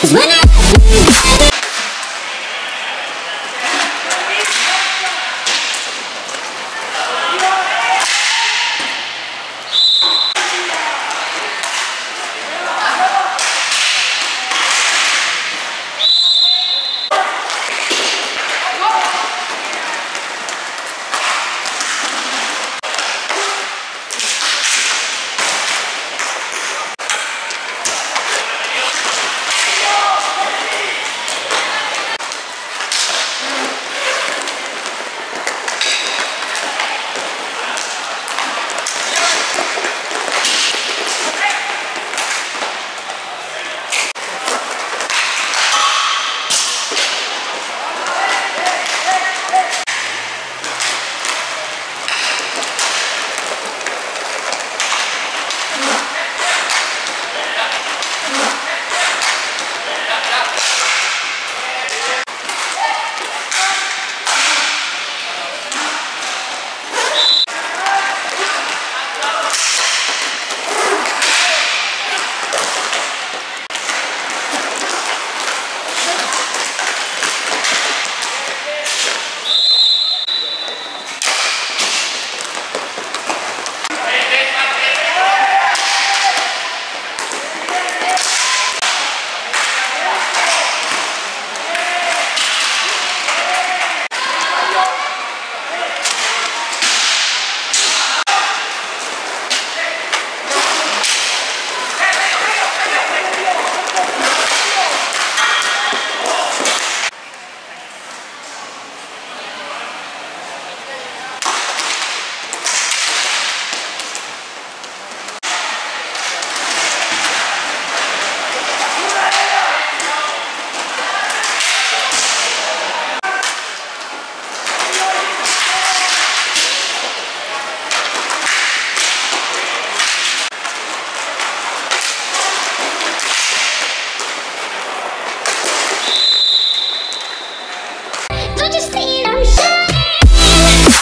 'Cause when I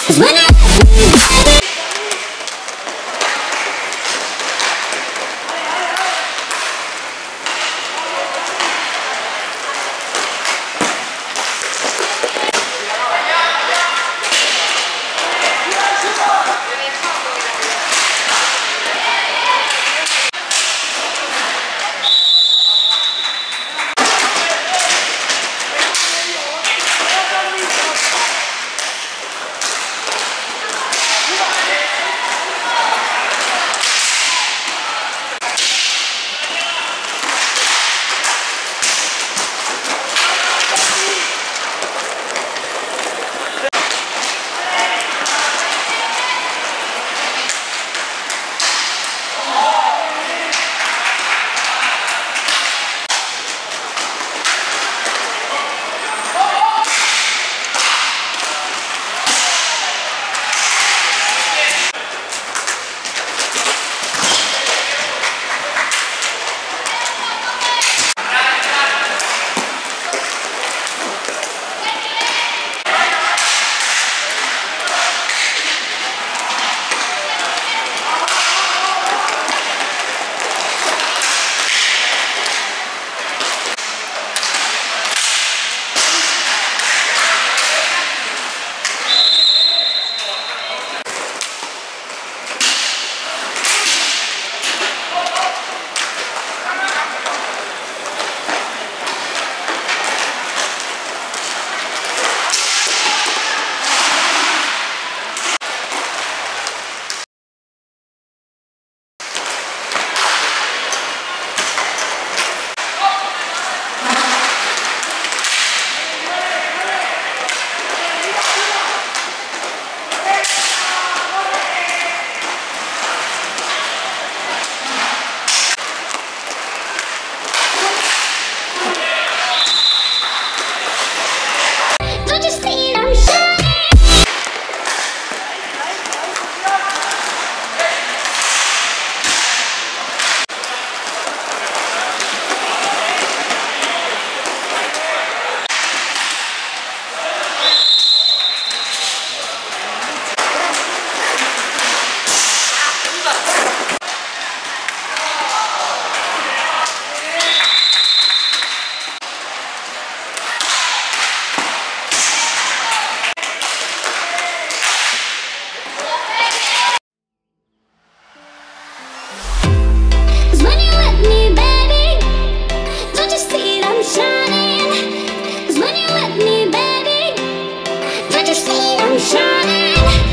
Cause when